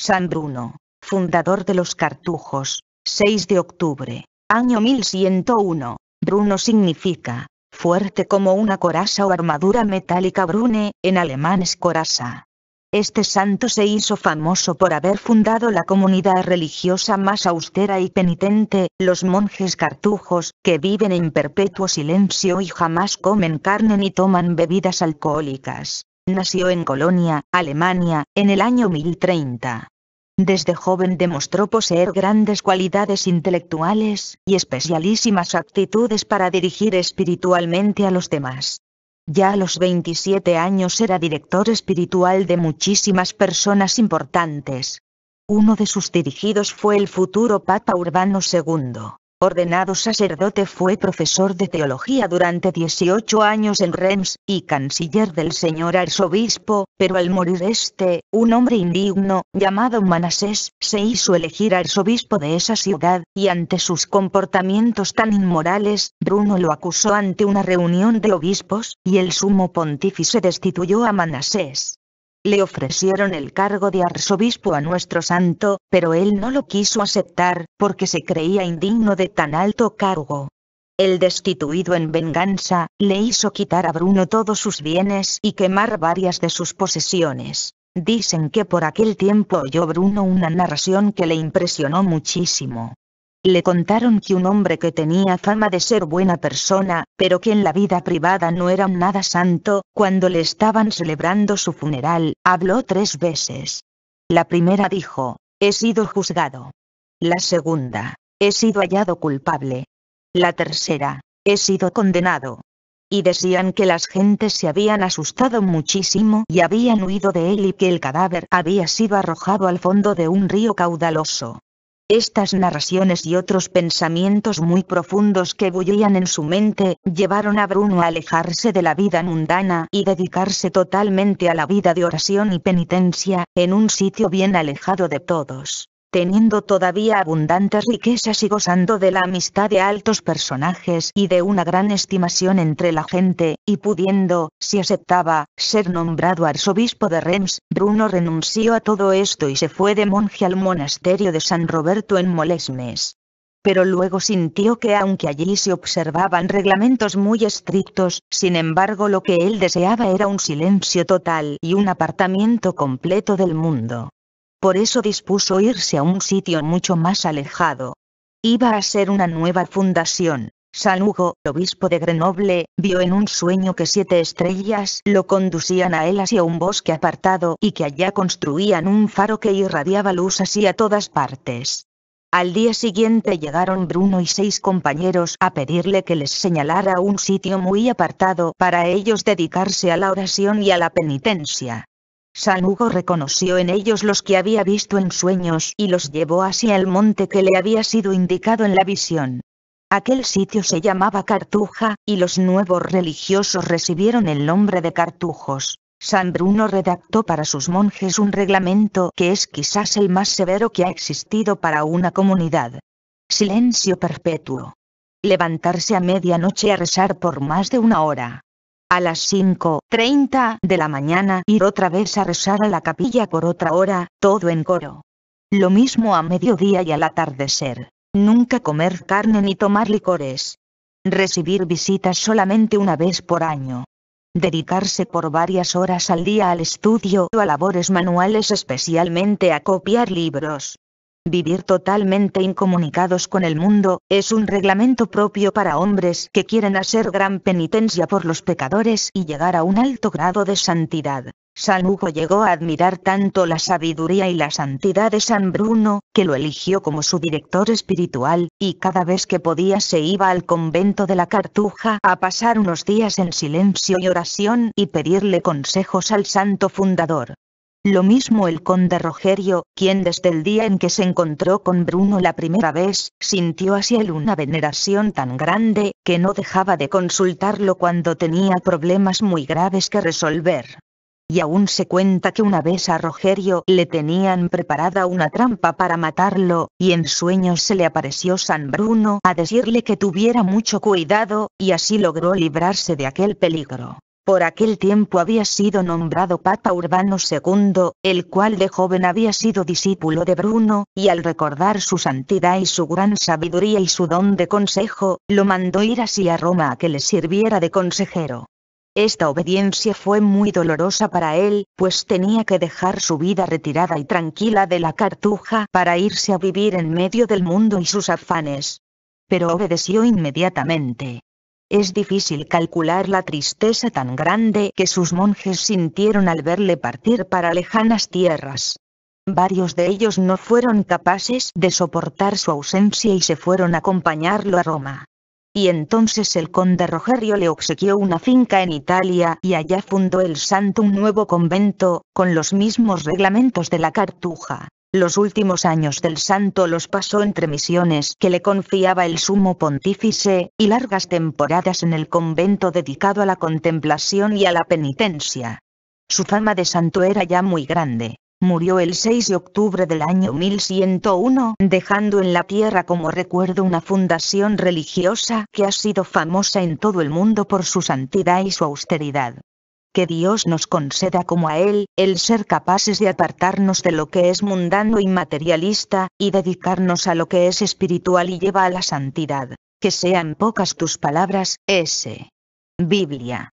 San Bruno, fundador de los cartujos, 6 de octubre, año 1101. Bruno significa, fuerte como una coraza o armadura metálica brune, en alemán es coraza. Este santo se hizo famoso por haber fundado la comunidad religiosa más austera y penitente, los monjes cartujos, que viven en perpetuo silencio y jamás comen carne ni toman bebidas alcohólicas. Nació en Colonia, Alemania, en el año 1030. Desde joven demostró poseer grandes cualidades intelectuales, y especialísimas aptitudes para dirigir espiritualmente a los demás. Ya a los 27 años era director espiritual de muchísimas personas importantes. Uno de sus dirigidos fue el futuro Papa Urbano II. Ordenado sacerdote fue profesor de teología durante 18 años en Reims, y canciller del señor arzobispo, pero al morir este, un hombre indigno, llamado Manasés, se hizo elegir arzobispo de esa ciudad, y ante sus comportamientos tan inmorales, Bruno lo acusó ante una reunión de obispos, y el sumo pontífice destituyó a Manasés. Le ofrecieron el cargo de arzobispo a nuestro santo, pero él no lo quiso aceptar, porque se creía indigno de tan alto cargo. El destituido en venganza, le hizo quitar a Bruno todos sus bienes y quemar varias de sus posesiones. Dicen que por aquel tiempo oyó Bruno una narración que le impresionó muchísimo. Le contaron que un hombre que tenía fama de ser buena persona, pero que en la vida privada no era nada santo, cuando le estaban celebrando su funeral, habló tres veces. La primera dijo, he sido juzgado. La segunda, he sido hallado culpable. La tercera, he sido condenado. Y decían que las gentes se habían asustado muchísimo y habían huido de él y que el cadáver había sido arrojado al fondo de un río caudaloso. Estas narraciones y otros pensamientos muy profundos que bullían en su mente, llevaron a Bruno a alejarse de la vida mundana y dedicarse totalmente a la vida de oración y penitencia, en un sitio bien alejado de todos teniendo todavía abundantes riquezas y gozando de la amistad de altos personajes y de una gran estimación entre la gente, y pudiendo, si aceptaba, ser nombrado arzobispo de Reims, Bruno renunció a todo esto y se fue de monje al monasterio de San Roberto en Molesmes. Pero luego sintió que aunque allí se observaban reglamentos muy estrictos, sin embargo lo que él deseaba era un silencio total y un apartamiento completo del mundo. Por eso dispuso irse a un sitio mucho más alejado. Iba a ser una nueva fundación. San Hugo, obispo de Grenoble, vio en un sueño que siete estrellas lo conducían a él hacia un bosque apartado y que allá construían un faro que irradiaba luz así a todas partes. Al día siguiente llegaron Bruno y seis compañeros a pedirle que les señalara un sitio muy apartado para ellos dedicarse a la oración y a la penitencia. San Hugo reconoció en ellos los que había visto en sueños y los llevó hacia el monte que le había sido indicado en la visión. Aquel sitio se llamaba Cartuja, y los nuevos religiosos recibieron el nombre de cartujos. San Bruno redactó para sus monjes un reglamento que es quizás el más severo que ha existido para una comunidad. Silencio perpetuo. Levantarse a medianoche a rezar por más de una hora. A las 5.30 de la mañana ir otra vez a rezar a la capilla por otra hora, todo en coro. Lo mismo a mediodía y al atardecer. Nunca comer carne ni tomar licores. Recibir visitas solamente una vez por año. Dedicarse por varias horas al día al estudio o a labores manuales especialmente a copiar libros. Vivir totalmente incomunicados con el mundo, es un reglamento propio para hombres que quieren hacer gran penitencia por los pecadores y llegar a un alto grado de santidad. San Hugo llegó a admirar tanto la sabiduría y la santidad de San Bruno, que lo eligió como su director espiritual, y cada vez que podía se iba al convento de la Cartuja a pasar unos días en silencio y oración y pedirle consejos al santo fundador. Lo mismo el conde Rogerio, quien desde el día en que se encontró con Bruno la primera vez, sintió hacia él una veneración tan grande, que no dejaba de consultarlo cuando tenía problemas muy graves que resolver. Y aún se cuenta que una vez a Rogerio le tenían preparada una trampa para matarlo, y en sueños se le apareció San Bruno a decirle que tuviera mucho cuidado, y así logró librarse de aquel peligro. Por aquel tiempo había sido nombrado Papa Urbano II, el cual de joven había sido discípulo de Bruno, y al recordar su santidad y su gran sabiduría y su don de consejo, lo mandó ir así a Roma a que le sirviera de consejero. Esta obediencia fue muy dolorosa para él, pues tenía que dejar su vida retirada y tranquila de la cartuja para irse a vivir en medio del mundo y sus afanes. Pero obedeció inmediatamente. Es difícil calcular la tristeza tan grande que sus monjes sintieron al verle partir para lejanas tierras. Varios de ellos no fueron capaces de soportar su ausencia y se fueron a acompañarlo a Roma. Y entonces el conde Rogerio le obsequió una finca en Italia y allá fundó el santo un nuevo convento, con los mismos reglamentos de la cartuja. Los últimos años del santo los pasó entre misiones que le confiaba el sumo pontífice, y largas temporadas en el convento dedicado a la contemplación y a la penitencia. Su fama de santo era ya muy grande. Murió el 6 de octubre del año 1101, dejando en la tierra como recuerdo una fundación religiosa que ha sido famosa en todo el mundo por su santidad y su austeridad que Dios nos conceda como a Él, el ser capaces de apartarnos de lo que es mundano y materialista, y dedicarnos a lo que es espiritual y lleva a la santidad. Que sean pocas tus palabras, S. Biblia.